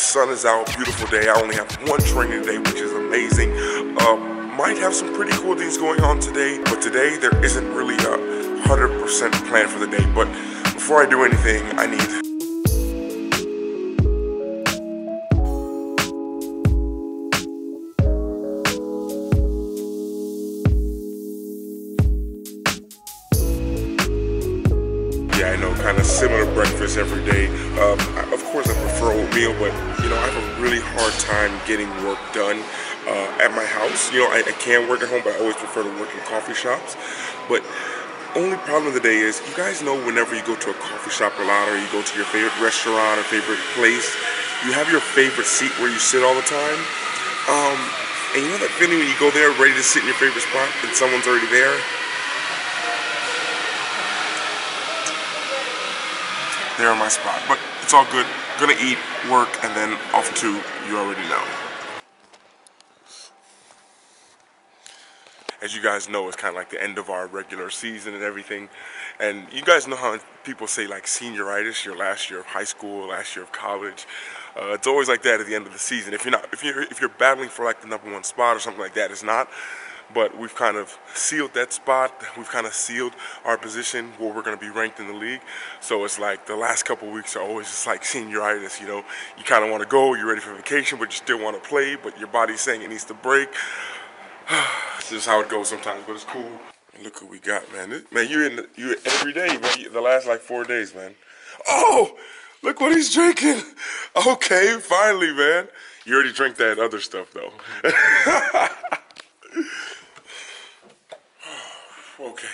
sun is out, beautiful day. I only have one training today, which is amazing. Uh, might have some pretty cool things going on today, but today there isn't really a 100% plan for the day. But before I do anything, I need every day. Um, I, of course, I prefer oatmeal, but you know, I have a really hard time getting work done uh, at my house. You know, I, I can work at home, but I always prefer to work in coffee shops. But only problem of the day is, you guys know, whenever you go to a coffee shop a lot, or you go to your favorite restaurant or favorite place, you have your favorite seat where you sit all the time. Um, and you know that feeling when you go there ready to sit in your favorite spot and someone's already there? They're in my spot. But it's all good. Gonna eat, work, and then off to you already know. As you guys know, it's kind of like the end of our regular season and everything. And you guys know how people say like senioritis, your last year of high school, last year of college. Uh, it's always like that at the end of the season. If you're not, if you're if you're battling for like the number one spot or something like that, it's not but we've kind of sealed that spot. We've kind of sealed our position where we're going to be ranked in the league. So it's like the last couple weeks are always just like senioritis. You know, you kind of want to go, you're ready for vacation, but you still want to play, but your body's saying it needs to break. this is how it goes sometimes, but it's cool. Look what we got, man. This, man, you're in the, you're every day, man. The last like four days, man. Oh, look what he's drinking. Okay, finally, man. You already drank that other stuff though. Mm-hmm. Okay.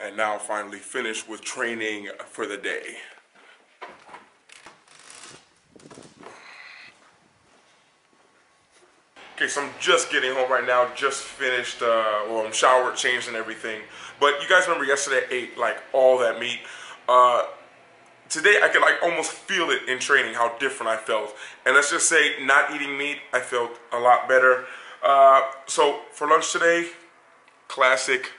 And now finally finished with training for the day. Okay, so I'm just getting home right now, just finished, uh, well, I'm showered, changed and everything. But you guys remember yesterday I ate like all that meat. Uh, today I could like almost feel it in training how different I felt. And let's just say not eating meat, I felt a lot better. Uh, so for lunch today, classic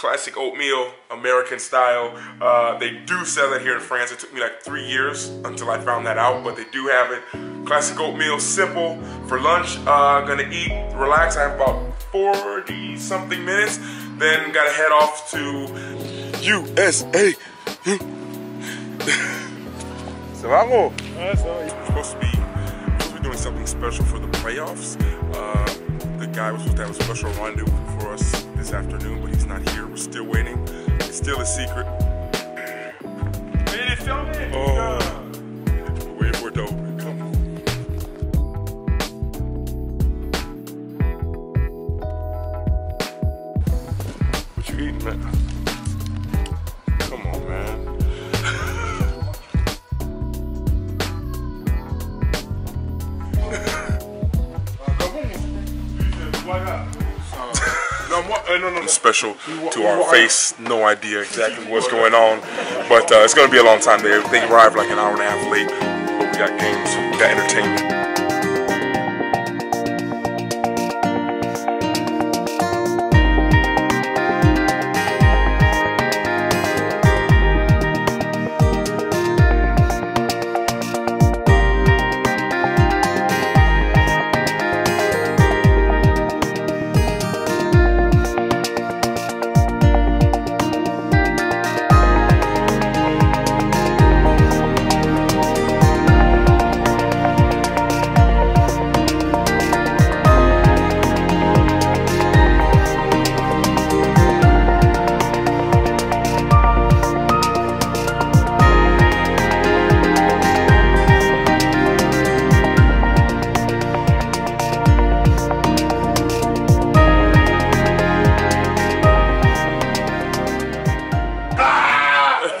classic oatmeal, American style. Uh, they do sell it here in France. It took me like three years until I found that out, but they do have it. Classic oatmeal, simple. For lunch, uh, gonna eat, relax. I have about 40 something minutes. Then gotta head off to USA. so vamos. We're supposed to be, supposed to be doing something special for the playoffs. Uh, the guy was supposed to have a special rendezvous for us this afternoon, but he's not here. We're still waiting. It's still a secret. Oh, we're waiting for it to open. Come on. What you eating, man? Special to our face, no idea exactly what's going on, but uh, it's going to be a long time. They, they arrived like an hour and a half late, but we got games, we got entertainment.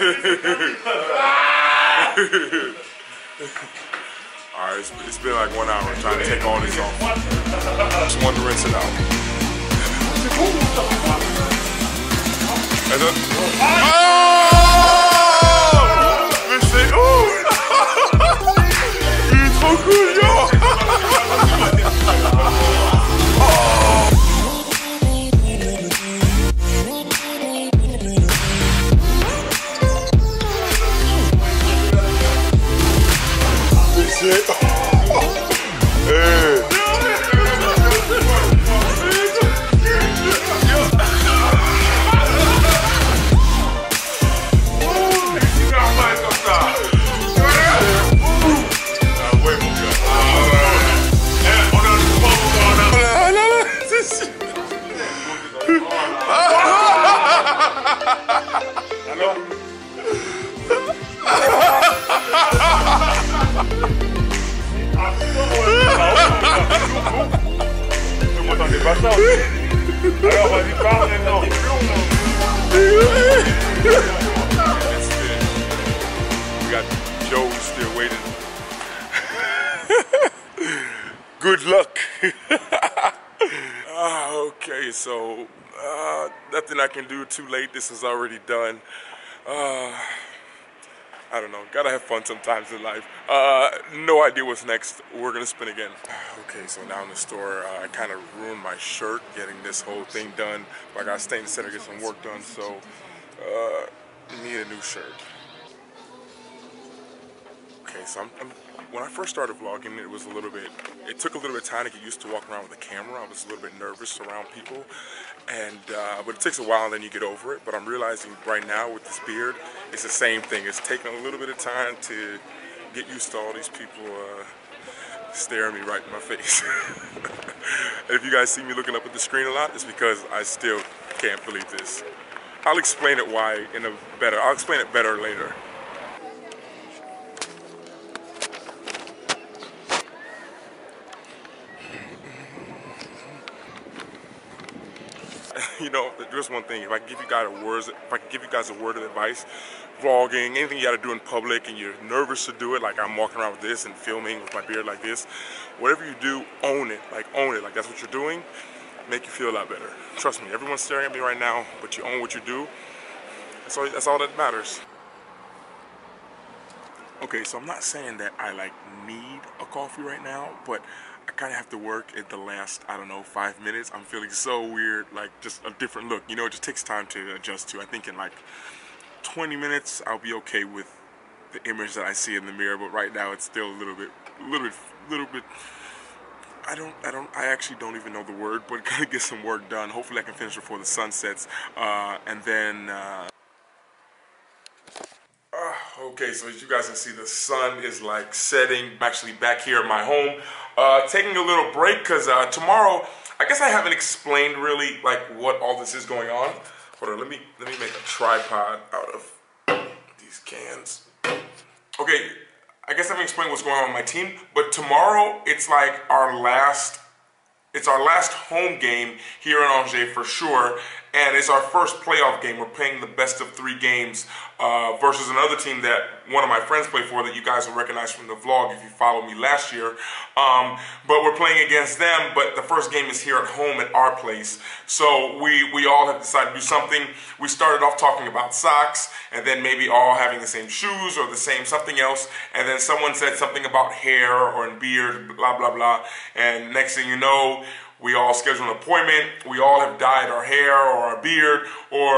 Alright, it's, it's been like one hour trying to take all this off. Just wanted to rinse it out. And then, oh! This oh! It's so good, yo! Alors, vas-y, parle maintenant. We got Joe still waiting. Good luck. Ah, okay, so uh, nothing I can do. Too late. This is already done. Uh, I don't know. Gotta have fun sometimes in life. Uh, no idea what's next. We're gonna spin again. Okay, so now in the store, uh, I kind of ruined my shirt getting this whole thing done. But I gotta stay in the center, get some work done. So, uh, need a new shirt. Okay, so I'm, I'm, when I first started vlogging, it was a little bit, it took a little bit of time to get used to walking around with a camera. I was a little bit nervous around people, and uh, but it takes a while and then you get over it. But I'm realizing right now with this beard, it's the same thing. It's taking a little bit of time to get used to all these people uh, staring me right in my face. if you guys see me looking up at the screen a lot, it's because I still can't believe this. I'll explain it why in a better, I'll explain it better later. you know, there's one thing. If I give you guys a words, if I give you guys a word of advice, vlogging, anything you got to do in public, and you're nervous to do it, like I'm walking around with this and filming with my beard like this. Whatever you do, own it. Like own it. Like that's what you're doing. Make you feel a lot better. Trust me. Everyone's staring at me right now, but you own what you do. That's all. That's all that matters. Okay, so I'm not saying that I like need a coffee right now, but I kind of have to work at the last, I don't know, five minutes. I'm feeling so weird, like just a different look. You know, it just takes time to adjust to. I think in like 20 minutes, I'll be okay with the image that I see in the mirror, but right now it's still a little bit, little bit, little bit. I don't, I don't, I actually don't even know the word, but gotta get some work done. Hopefully, I can finish before the sun sets, uh, and then. Uh, okay, so as you guys can see, the sun is like setting. I'm actually back here at my home, uh, taking a little break because uh, tomorrow, I guess I haven't explained really like what all this is going on. Hold on, let me let me make a tripod out of these cans. Okay, I guess I haven't explained what's going on with my team, but tomorrow it's like our last it's our last home game here in Angers for sure, and it's our first playoff game. We're playing the best of three games uh, versus another team that one of my friends played for that you guys will recognize from the vlog if you followed me last year. Um, but we're playing against them, but the first game is here at home at our place. So we, we all have decided to do something. We started off talking about socks, and then maybe all having the same shoes or the same something else, and then someone said something about hair or beard, blah, blah, blah. And next thing you know, we all schedule an appointment. We all have dyed our hair or our beard or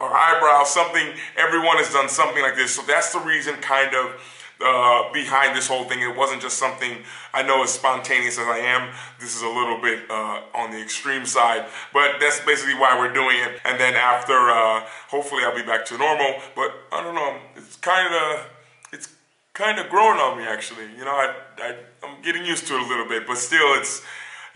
our eyebrows, something. Everyone has done something like this. So that's the reason kind of uh, behind this whole thing. It wasn't just something I know as spontaneous as I am. This is a little bit uh, on the extreme side, but that's basically why we're doing it. And then after, uh, hopefully I'll be back to normal. But I don't know, it's kind of, it's kind of growing on me actually. You know, I, I, I'm getting used to it a little bit, but still it's,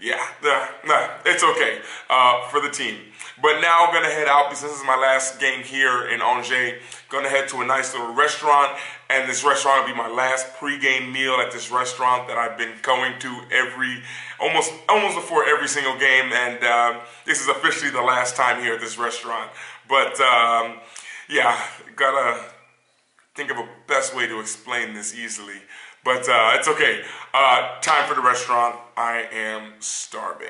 yeah, nah, nah, it's okay uh, for the team. But now I'm gonna head out because this is my last game here in Angers. Gonna head to a nice little restaurant, and this restaurant will be my last pre-game meal at this restaurant that I've been going to every, almost, almost before every single game. And uh, this is officially the last time here at this restaurant. But um, yeah, gotta think of a best way to explain this easily, but uh, it's okay. Uh, time for the restaurant. I am starving.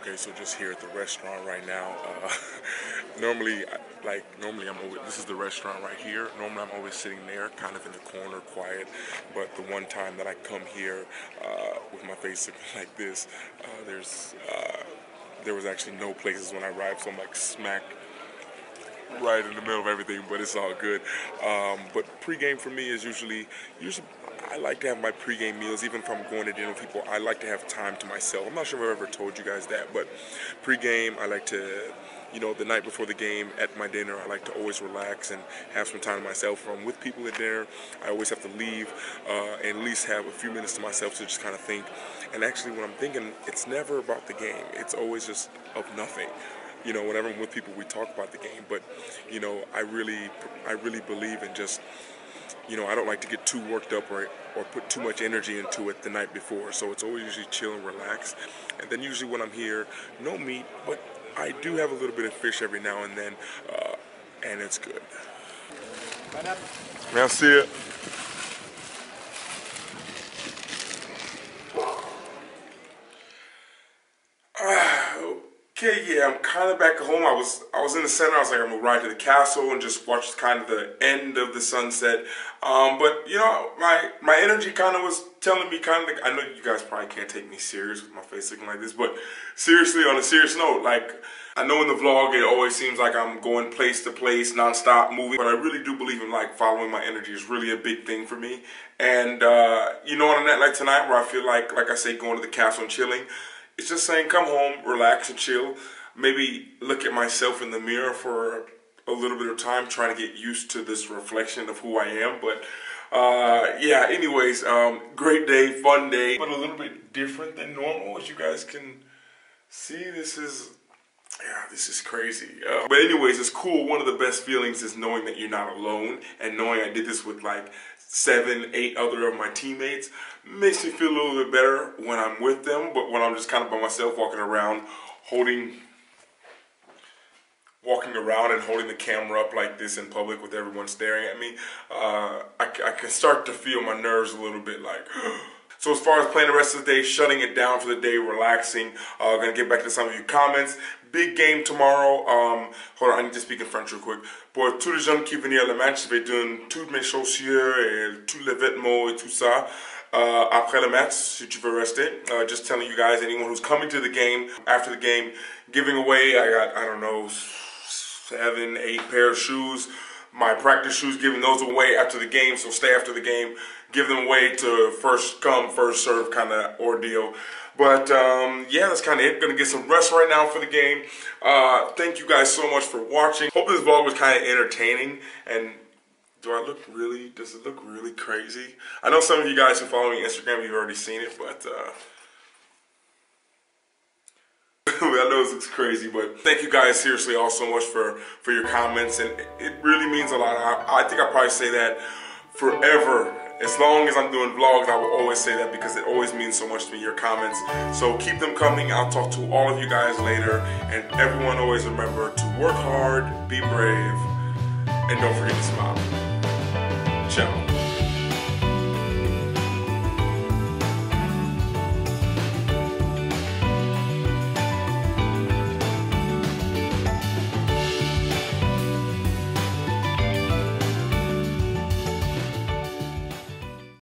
Okay, so just here at the restaurant right now. Uh, normally, like normally I'm always, this is the restaurant right here. Normally I'm always sitting there, kind of in the corner, quiet. But the one time that I come here uh, with my face like this, uh, there's uh, there was actually no places when I arrived, so I'm like smack right in the middle of everything. But it's all good. Um, but pregame for me is usually usually I like to have my pregame meals, even if I'm going to dinner with people. I like to have time to myself. I'm not sure if I've ever told you guys that, but pregame, I like to, you know, the night before the game at my dinner, I like to always relax and have some time to myself. I'm with people at dinner, I always have to leave uh, and at least have a few minutes to myself to just kind of think. And actually, when I'm thinking, it's never about the game. It's always just of nothing you know, whenever I'm with people, we talk about the game. But, you know, I really, I really believe in just you know, I don't like to get too worked up or, or put too much energy into it the night before. So it's always usually chill and relax. And then usually when I'm here, no meat, but I do have a little bit of fish every now and then, uh, and it's good. Merci. Okay, yeah, I'm kind of back home. I was I was in the center. I was like, I'm gonna ride to the castle and just watch kind of the end of the sunset. Um, but you know, my my energy kind of was telling me kind of. Like, I know you guys probably can't take me serious with my face looking like this, but seriously, on a serious note, like I know in the vlog it always seems like I'm going place to place, nonstop moving, but I really do believe in like following my energy is really a big thing for me. And uh, you know, on a night like tonight where I feel like, like I say, going to the castle and chilling. It's just saying come home, relax and chill. Maybe look at myself in the mirror for a little bit of time, trying to get used to this reflection of who I am. But uh, yeah, anyways, um, great day, fun day, but a little bit different than normal, as you guys can see. This is yeah, this is crazy. Uh, but anyways, it's cool. One of the best feelings is knowing that you're not alone and knowing I did this with like seven, eight other of my teammates makes me feel a little bit better when I'm with them, but when I'm just kind of by myself walking around, holding, walking around and holding the camera up like this in public with everyone staring at me, uh, I, I can start to feel my nerves a little bit like, So as far as playing the rest of the day, shutting it down for the day, relaxing. Uh, gonna get back to some of your comments. Big game tomorrow. Um, hold on, I need to speak in French real quick. Pour tous les gens qui viennent à le match, je vais donner toutes mes chaussures et tous les vêtements et tout ça. Uh, après le match, si tu veux rester, uh, just telling you guys, anyone who's coming to the game, after the game, giving away, I got, I don't know, seven, eight pair of shoes, my practice shoes, giving those away after the game, so stay after the game, give them away to first come, first serve kind of ordeal. But um, yeah, that's kind of it. Gonna get some rest right now for the game. Uh, thank you guys so much for watching. Hope this vlog was kind of entertaining and do I look really, does it look really crazy? I know some of you guys who follow me on Instagram, you've already seen it, but uh, I know looks crazy, but thank you guys seriously all so much for, for your comments, and it really means a lot. I, I think I probably say that forever. As long as I'm doing vlogs, I will always say that because it always means so much to me, your comments. So keep them coming. I'll talk to all of you guys later. And everyone always remember to work hard, be brave, and don't forget to smile. Ciao.